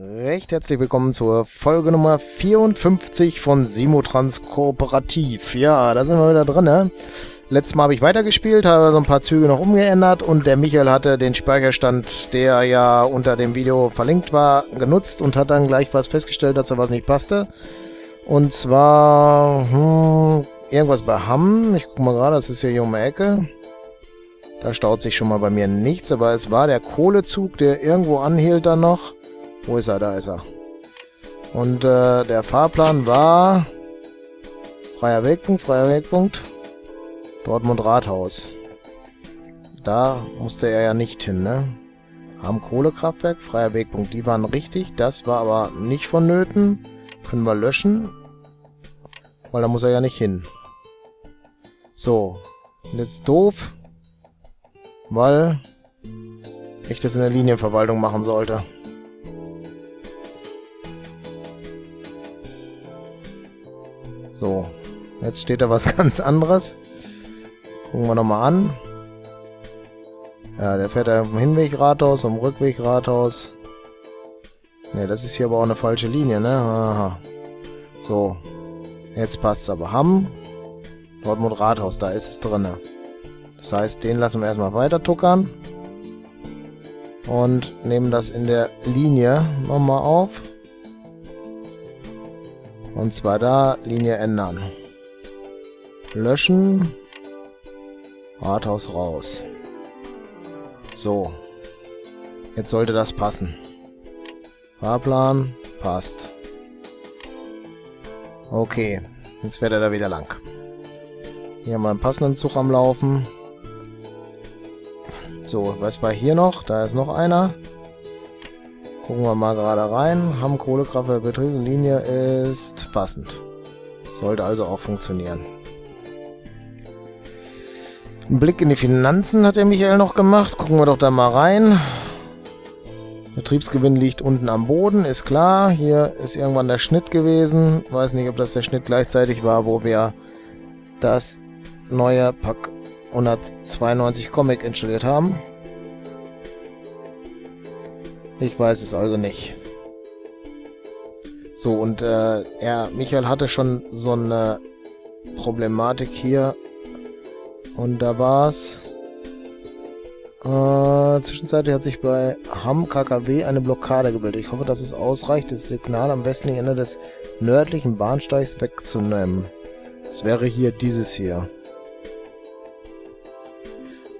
Recht herzlich willkommen zur Folge Nummer 54 von Simotrans Kooperativ. Ja, da sind wir wieder drin, ne? Letztes Mal habe ich weitergespielt, habe so ein paar Züge noch umgeändert und der Michael hatte den Speicherstand, der ja unter dem Video verlinkt war, genutzt und hat dann gleich was festgestellt, dass da was nicht passte. Und zwar hm, irgendwas bei Hamm. Ich guck mal gerade, das ist ja hier um die Ecke. Da staut sich schon mal bei mir nichts, aber es war der Kohlezug, der irgendwo anhielt dann noch. Wo ist er? Da ist er. Und äh, der Fahrplan war freier Wegpunkt, freier Wegpunkt. Dortmund Rathaus. Da musste er ja nicht hin, ne? Haben Kohlekraftwerk, freier Wegpunkt. Die waren richtig. Das war aber nicht vonnöten. Können wir löschen. Weil da muss er ja nicht hin. So. Und jetzt doof. Weil ich das in der Linienverwaltung machen sollte. So. Jetzt steht da was ganz anderes. Gucken wir nochmal an. Ja, der fährt da im Hinweg Rathaus, am Rückweg Rathaus. Ne, das ist hier aber auch eine falsche Linie, ne? Aha. So. Jetzt passt's aber. Hamm, Dortmund Rathaus, da ist es drinne. Das heißt, den lassen wir erstmal weiter tuckern. Und nehmen das in der Linie nochmal auf. Und zwar da, Linie ändern. Löschen. Rathaus raus. So. Jetzt sollte das passen. Fahrplan passt. Okay. Jetzt fährt er da wieder lang. Hier haben wir einen passenden Zug am Laufen. So, was war hier noch? Da ist noch einer. Gucken wir mal gerade rein. Haben Kohlekraftwerk Betriebslinie ist passend. Sollte also auch funktionieren. Ein Blick in die Finanzen hat der Michael noch gemacht. Gucken wir doch da mal rein. Betriebsgewinn liegt unten am Boden, ist klar. Hier ist irgendwann der Schnitt gewesen. Weiß nicht, ob das der Schnitt gleichzeitig war, wo wir das neue Pack 192 Comic installiert haben. Ich weiß es also nicht. So, und äh, ja, Michael hatte schon so eine Problematik hier und da war's. Äh, zwischenzeitlich hat sich bei Hamm KKW eine Blockade gebildet. Ich hoffe, dass es ausreicht, das Signal am westlichen Ende des nördlichen Bahnsteigs wegzunehmen. Das wäre hier dieses hier.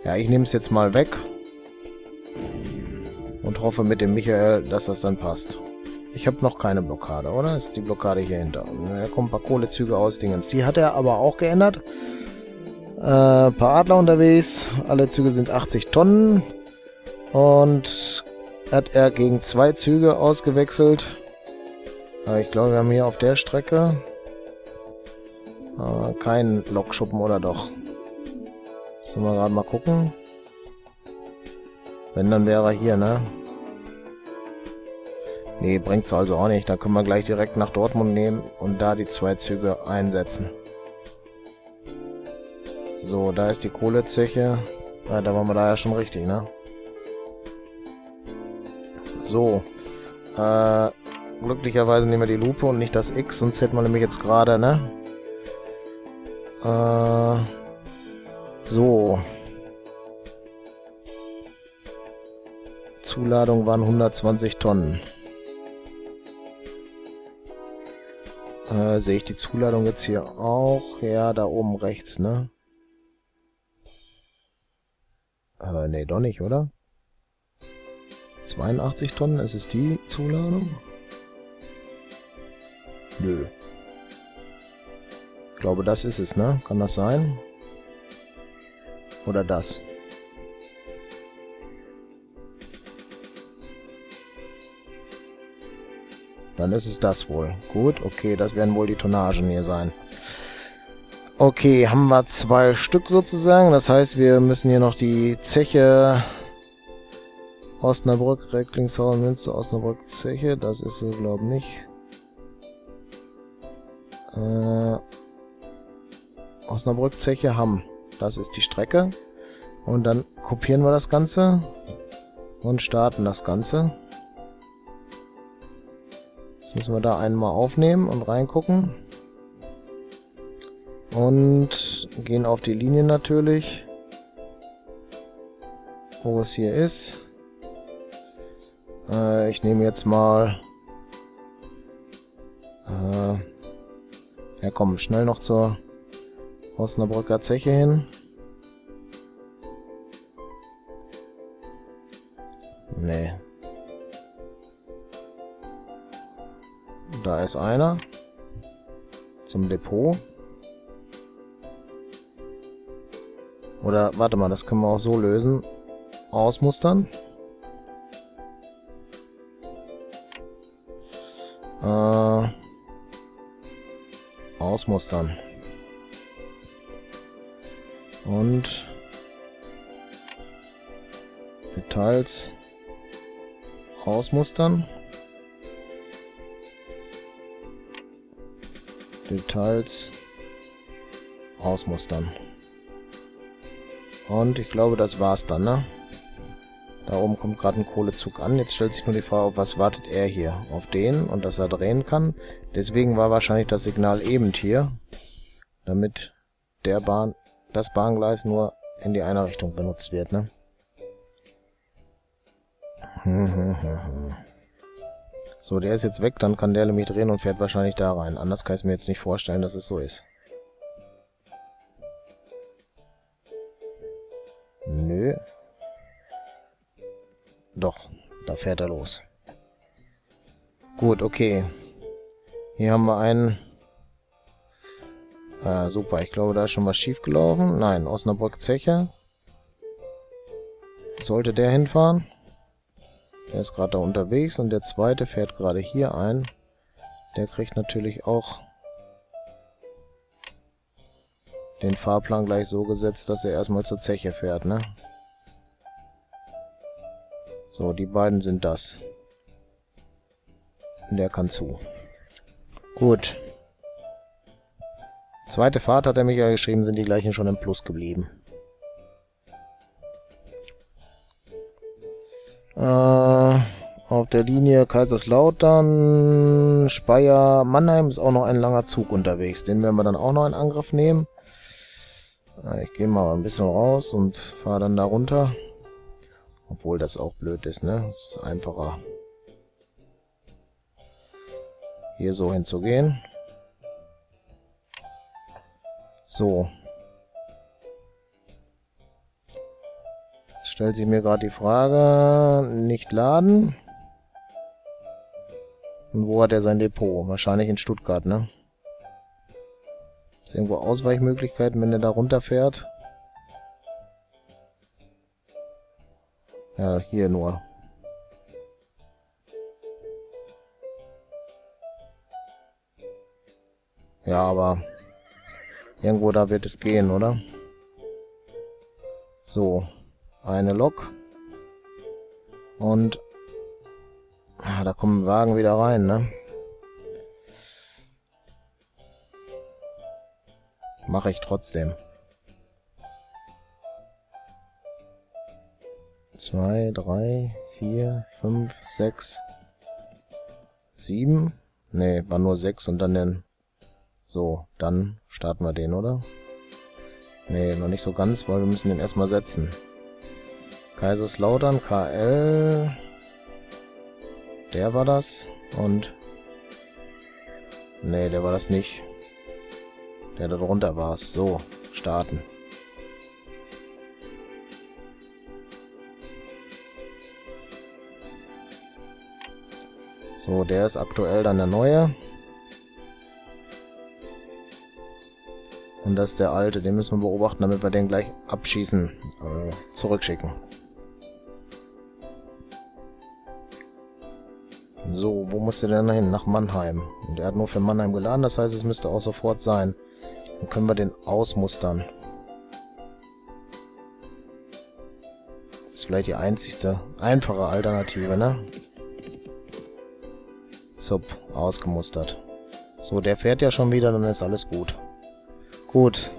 Ja, ich nehme es jetzt mal weg. Hoffe mit dem Michael, dass das dann passt. Ich habe noch keine Blockade, oder? Ist die Blockade hier hinter. Da kommen ein paar Kohlezüge aus Dingens. Die hat er aber auch geändert. Äh, paar Adler unterwegs. Alle Züge sind 80 Tonnen. Und hat er gegen zwei Züge ausgewechselt. Äh, ich glaube, wir haben hier auf der Strecke äh, keinen Lokschuppen, oder doch? Sollen wir gerade mal gucken. Wenn, dann wäre er hier, ne? Nee, bringt's also auch nicht. Da können wir gleich direkt nach Dortmund nehmen und da die zwei Züge einsetzen. So, da ist die Kohlezeche. Ah, da waren wir da ja schon richtig, ne? So. Äh, glücklicherweise nehmen wir die Lupe und nicht das X, sonst hätten wir nämlich jetzt gerade, ne? Äh, so. Zuladung waren 120 Tonnen. Äh, sehe ich die Zuladung jetzt hier auch? Ja, da oben rechts, ne? Äh, nee, doch nicht, oder? 82 Tonnen, ist es die Zuladung? Nö. Ich glaube, das ist es, ne? Kann das sein? Oder das? Dann ist es das wohl. Gut, okay, das werden wohl die Tonnagen hier sein. Okay, haben wir zwei Stück sozusagen. Das heißt, wir müssen hier noch die Zeche Osnabrück, Recklinghausen, Münster, Osnabrück, Zeche. Das ist sie, glaube ich, nicht. Äh, Osnabrück, Zeche, Hamm. Das ist die Strecke. Und dann kopieren wir das Ganze und starten das Ganze. Jetzt müssen wir da einmal aufnehmen und reingucken. Und gehen auf die Linie natürlich. Wo es hier ist. Äh, ich nehme jetzt mal... Äh, ja komm, schnell noch zur Osnabrücker Zeche hin. Ist einer. Zum Depot. Oder, warte mal, das können wir auch so lösen. Ausmustern. Äh, ausmustern. Und Details ausmustern. Details ausmustern. Und ich glaube, das war's dann, ne? Da oben kommt gerade ein Kohlezug an. Jetzt stellt sich nur die Frage, was wartet er hier? Auf den und dass er drehen kann. Deswegen war wahrscheinlich das Signal eben hier. Damit der Bahn, das Bahngleis nur in die eine Richtung benutzt wird, ne? So, der ist jetzt weg, dann kann der nämlich drehen und fährt wahrscheinlich da rein. Anders kann ich mir jetzt nicht vorstellen, dass es so ist. Nö. Doch, da fährt er los. Gut, okay. Hier haben wir einen... Ah, super, ich glaube, da ist schon was schief gelaufen. Nein, Osnabrück-Zeche. Sollte der hinfahren? Der ist gerade da unterwegs und der zweite fährt gerade hier ein. Der kriegt natürlich auch den Fahrplan gleich so gesetzt, dass er erstmal zur Zeche fährt, ne? So, die beiden sind das. Der kann zu. Gut. Zweite Fahrt hat er mich ja geschrieben, sind die gleichen schon im Plus geblieben. Äh, auf der Linie Kaiserslautern, Speyer, Mannheim ist auch noch ein langer Zug unterwegs. Den werden wir dann auch noch in Angriff nehmen. Äh, ich gehe mal ein bisschen raus und fahre dann da runter. Obwohl das auch blöd ist, ne? Es ist einfacher, hier so hinzugehen. So. Stellt sich mir gerade die Frage, nicht laden. Und wo hat er sein Depot? Wahrscheinlich in Stuttgart, ne? Ist irgendwo Ausweichmöglichkeiten, wenn er da runterfährt? Ja, hier nur. Ja, aber irgendwo da wird es gehen, oder? So eine Lok. Und ah, da kommen Wagen wieder rein, ne? Mache ich trotzdem. Zwei, drei, vier, fünf, sechs, sieben. Ne, war nur sechs und dann den... So, dann starten wir den, oder? Ne, noch nicht so ganz, weil wir müssen den erstmal setzen. Kaiserslautern, KL. Der war das. Und... Nee, der war das nicht. Der da drunter war es. So, starten. So, der ist aktuell dann der neue. Und das ist der alte, den müssen wir beobachten, damit wir den gleich abschießen, äh, zurückschicken. So, wo muss der denn hin? Nach Mannheim. Und er hat nur für Mannheim geladen, das heißt, es müsste auch sofort sein. Dann können wir den ausmustern. Ist vielleicht die einzigste, einfache Alternative, ne? Zup, ausgemustert. So, der fährt ja schon wieder, dann ist alles gut. Gut.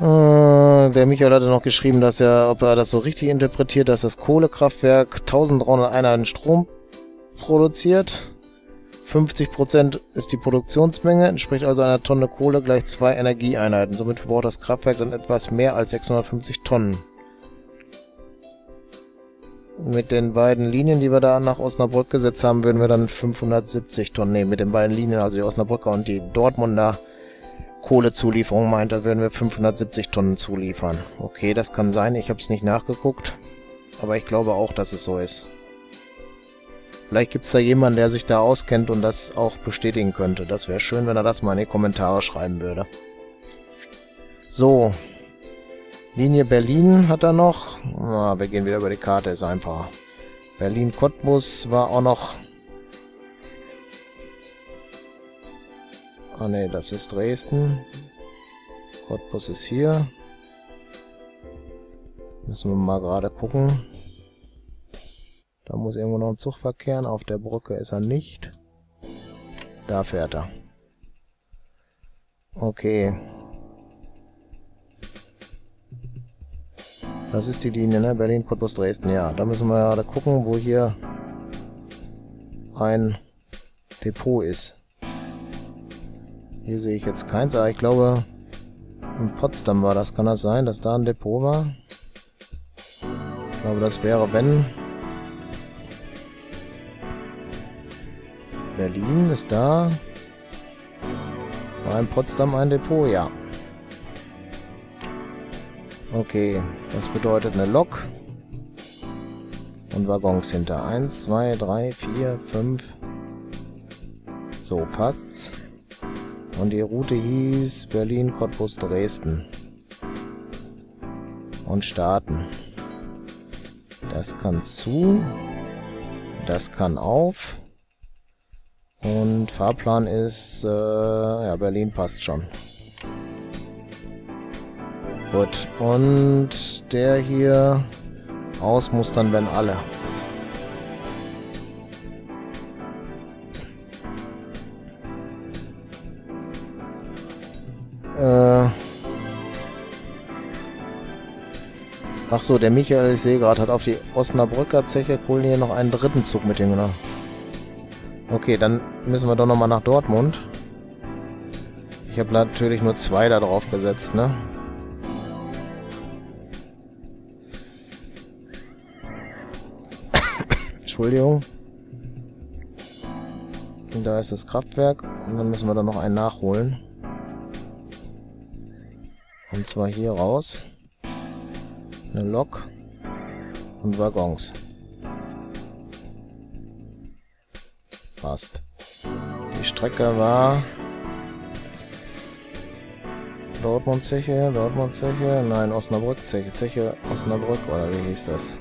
Äh, der Michael hatte noch geschrieben, dass er, ob er das so richtig interpretiert, dass das Kohlekraftwerk 1300 Einheiten Strom produziert. 50% ist die Produktionsmenge, entspricht also einer Tonne Kohle gleich zwei Energieeinheiten. Somit verbraucht das Kraftwerk dann etwas mehr als 650 Tonnen. Mit den beiden Linien, die wir da nach Osnabrück gesetzt haben, würden wir dann 570 Tonnen nehmen. Mit den beiden Linien, also die Osnabrücker und die Dortmunder Kohlezulieferung meint, da würden wir 570 Tonnen zuliefern. Okay, das kann sein, ich habe es nicht nachgeguckt. Aber ich glaube auch, dass es so ist. Vielleicht gibt es da jemanden, der sich da auskennt und das auch bestätigen könnte. Das wäre schön, wenn er das mal in die Kommentare schreiben würde. So. Linie Berlin hat er noch. Ah, wir gehen wieder über die Karte, ist einfacher. Berlin-Cottbus war auch noch... Ah ne, das ist Dresden. Cottbus ist hier. Müssen wir mal gerade gucken. Da muss irgendwo noch ein Zug verkehren. Auf der Brücke ist er nicht. Da fährt er. Okay. Das ist die Linie, ne? Berlin, Cottbus, Dresden. Ja, da müssen wir gerade gucken, wo hier ein Depot ist. Hier sehe ich jetzt keins, aber ich glaube, in Potsdam war das. Kann das sein, dass da ein Depot war? Ich glaube, das wäre, wenn... Berlin ist da. War in Potsdam ein Depot? Ja. Okay, das bedeutet eine Lok. Und Waggons hinter. Eins, zwei, drei, vier, fünf. So, passt's. Und die Route hieß Berlin, Cottbus, Dresden. Und starten. Das kann zu. Das kann auf. Und Fahrplan ist, äh, ja, Berlin passt schon. Gut, und der hier aus muss dann, wenn alle. Äh... Ach so, der Michael, ich sehe gerade, hat auf die Osnabrücker Zeche Kohlen hier noch einen dritten Zug mit hingenommen. Okay, dann müssen wir doch nochmal nach Dortmund. Ich habe natürlich nur zwei da drauf gesetzt, ne? Entschuldigung. Und da ist das Kraftwerk. Und dann müssen wir da noch einen nachholen. Und zwar hier raus. Eine Lok und Waggons. Passt. Die Strecke war Dortmund-Zeche, Dortmund-Zeche, nein, Osnabrück-Zeche, Zeche Osnabrück, oder wie hieß das?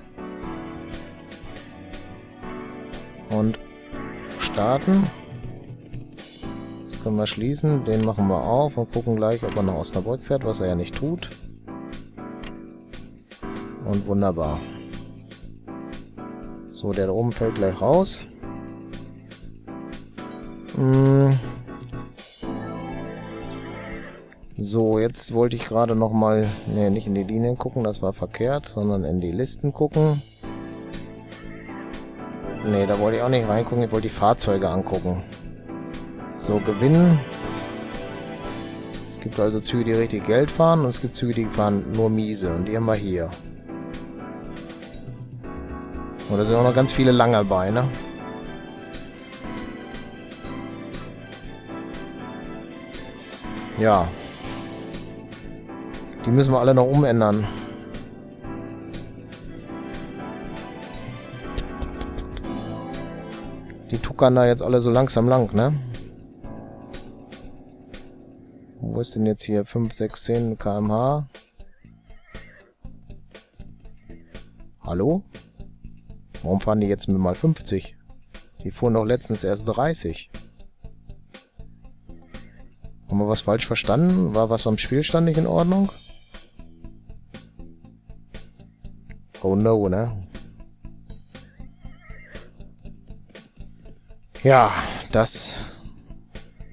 Und starten. Können wir schließen, den machen wir auf und gucken gleich, ob er nach Osnabrück fährt, was er ja nicht tut. Und wunderbar. So, der da oben fällt gleich raus. Hm. So, jetzt wollte ich gerade nochmal, ne, nicht in die Linien gucken, das war verkehrt, sondern in die Listen gucken. Ne, da wollte ich auch nicht reingucken, ich wollte die Fahrzeuge angucken. So, gewinnen. Es gibt also Züge, die richtig Geld fahren und es gibt Züge, die fahren nur miese und die haben wir hier. Und da sind auch noch ganz viele lange bei, ne? Ja. Die müssen wir alle noch umändern. Die tuckern da jetzt alle so langsam lang, ne? Wo ist denn jetzt hier 5, 6, 10 km/h? Hallo? Warum fahren die jetzt mit mal 50? Die fuhren doch letztens erst 30. Haben wir was falsch verstanden? War was am Spielstand nicht in Ordnung? Oh no, ne? Ja, das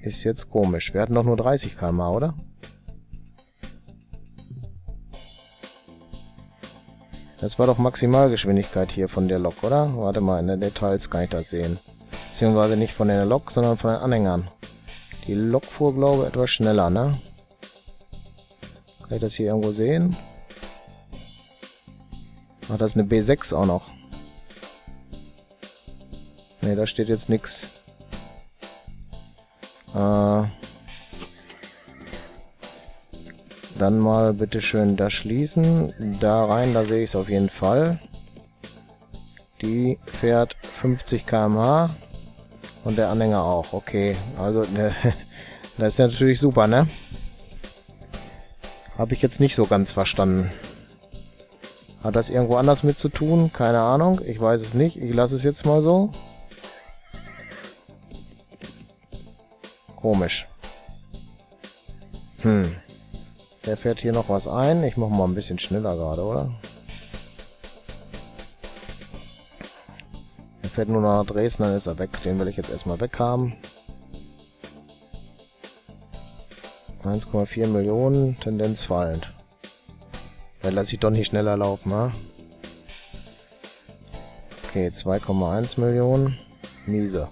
ist jetzt komisch. Wir hatten doch nur 30 km oder? Das war doch Maximalgeschwindigkeit hier von der Lok, oder? Warte mal, in den Details kann ich das sehen. Beziehungsweise nicht von der Lok, sondern von den Anhängern. Die Lok fuhr, glaube ich, etwas schneller, ne? Kann ich das hier irgendwo sehen? Ach, das ist eine B6 auch noch. Ne, da steht jetzt nichts. Äh, dann mal bitte schön das schließen. Da rein, da sehe ich es auf jeden Fall. Die fährt 50 km/h und der Anhänger auch. Okay, also ne, das ist natürlich super, ne? Habe ich jetzt nicht so ganz verstanden. Hat das irgendwo anders mit zu tun? Keine Ahnung. Ich weiß es nicht. Ich lasse es jetzt mal so. Komisch. Hm. Der fährt hier noch was ein. Ich mache mal ein bisschen schneller gerade, oder? Er fährt nur nach Dresden, dann ist er weg. Den will ich jetzt erstmal weg haben. 1,4 Millionen, Tendenz fallend. Dann lasse ich doch nicht schneller laufen, ha? Okay, 2,1 Millionen. Miese.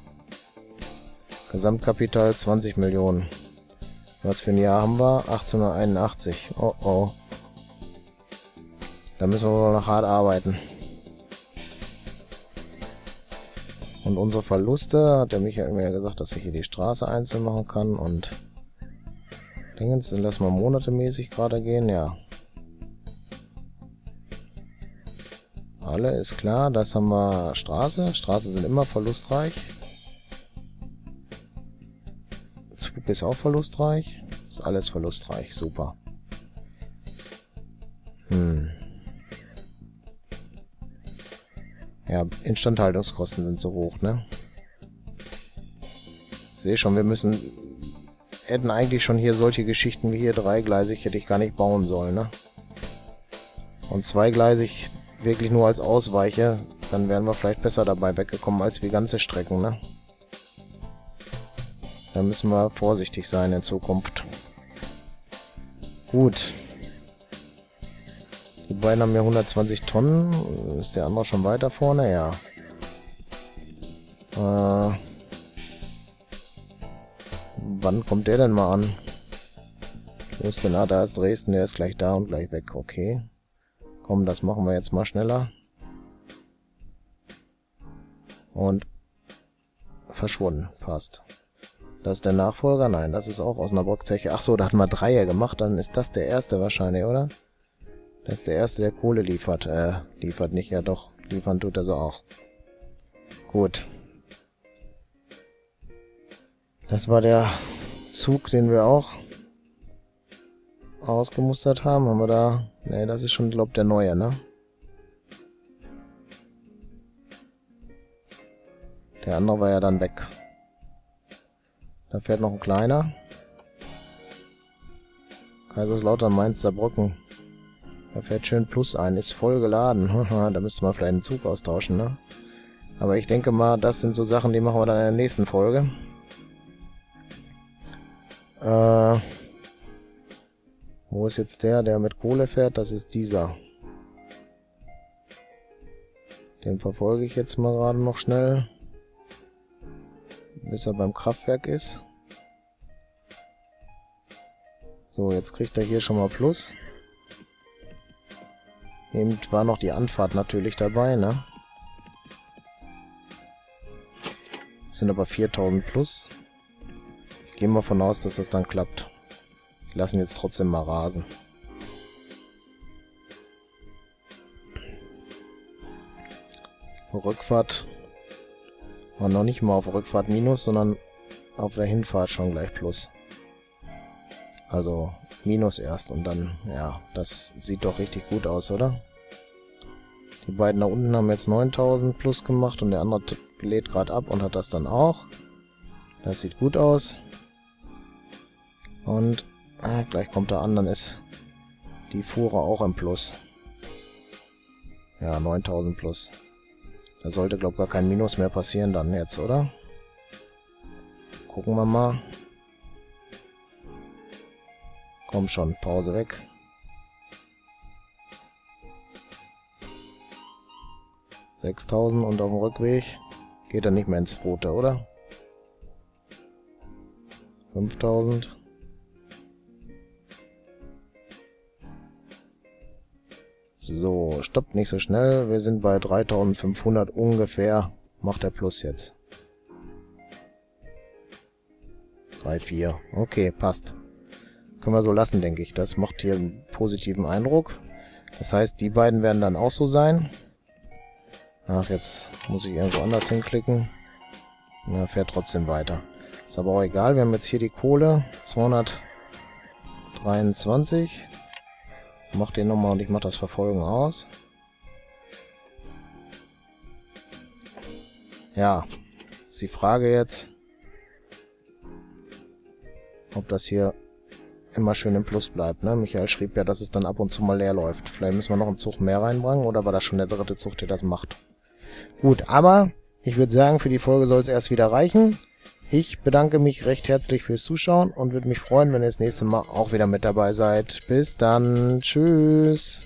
Gesamtkapital 20 Millionen. Was für ein Jahr haben wir? 1881. Oh oh. Da müssen wir noch hart arbeiten. Und unsere Verluste, hat der Michael mir ja gesagt, dass ich hier die Straße einzeln machen kann und Dingens, dann lassen wir monatemäßig gerade gehen, ja. Alle ist klar, das haben wir Straße. Straße sind immer verlustreich. Zug ist auch verlustreich. Ist alles verlustreich. Super. Hm. Ja, Instandhaltungskosten sind so hoch, ne? Sehe schon, wir müssen... Hätten eigentlich schon hier solche Geschichten wie hier dreigleisig, hätte ich gar nicht bauen sollen, ne? Und zweigleisig wirklich nur als Ausweiche, dann wären wir vielleicht besser dabei weggekommen als wie ganze Strecken, ne? Da müssen wir vorsichtig sein in Zukunft. Gut. Die beiden haben ja 120 Tonnen. Ist der andere schon weiter vorne? Ja. Äh, wann kommt der denn mal an? Wo ist denn? Ah, da ist Dresden. Der ist gleich da und gleich weg. Okay. Komm, das machen wir jetzt mal schneller. Und verschwunden. Passt. Das ist der Nachfolger? Nein, das ist auch aus einer Bockzeche. Ach so, da hatten wir Dreier gemacht. Dann ist das der erste wahrscheinlich, oder? Das ist der erste, der Kohle liefert. Äh, liefert nicht. Ja doch, liefern tut er so auch. Gut. Das war der Zug, den wir auch ausgemustert haben. Haben wir da... Ne, das ist schon, glaube der neue, ne? Der andere war ja dann weg. Da fährt noch ein kleiner. Kaiserslautern, Mainz, Saarbrücken. Da fährt schön Plus ein. Ist voll geladen. da müsste man vielleicht einen Zug austauschen, ne? Aber ich denke mal, das sind so Sachen, die machen wir dann in der nächsten Folge. Äh, wo ist jetzt der, der mit Kohle fährt? Das ist dieser. Den verfolge ich jetzt mal gerade noch schnell bis er beim Kraftwerk ist. So, jetzt kriegt er hier schon mal Plus. Eben war noch die Anfahrt natürlich dabei, ne? Das sind aber 4000 plus. Ich gehe mal von aus, dass das dann klappt. Wir lassen jetzt trotzdem mal rasen. Rückfahrt war noch nicht mal auf Rückfahrt Minus, sondern auf der Hinfahrt schon gleich Plus. Also Minus erst und dann, ja, das sieht doch richtig gut aus, oder? Die beiden da unten haben jetzt 9000 Plus gemacht und der andere lädt gerade ab und hat das dann auch. Das sieht gut aus. Und äh, gleich kommt er an, dann ist die Fuhre auch im Plus. Ja, 9000 Plus. Da sollte, glaube ich, gar kein Minus mehr passieren dann jetzt, oder? Gucken wir mal. Komm schon, Pause weg. Sechstausend und auf dem Rückweg Geht dann nicht mehr ins Rote, oder? 5000. So, stopp nicht so schnell. Wir sind bei 3500 ungefähr. Macht der Plus jetzt. 3, 4. Okay, passt. Können wir so lassen, denke ich. Das macht hier einen positiven Eindruck. Das heißt, die beiden werden dann auch so sein. Ach, jetzt muss ich irgendwo anders hinklicken. Na, fährt trotzdem weiter. Ist aber auch egal. Wir haben jetzt hier die Kohle. 223. Mach den nochmal und ich mach das Verfolgen aus. Ja, ist die Frage jetzt, ob das hier immer schön im Plus bleibt. Ne? Michael schrieb ja, dass es dann ab und zu mal leer läuft. Vielleicht müssen wir noch einen Zug mehr reinbringen oder war das schon der dritte Zug, der das macht? Gut, aber ich würde sagen, für die Folge soll es erst wieder reichen. Ich bedanke mich recht herzlich fürs Zuschauen und würde mich freuen, wenn ihr das nächste Mal auch wieder mit dabei seid. Bis dann. Tschüss.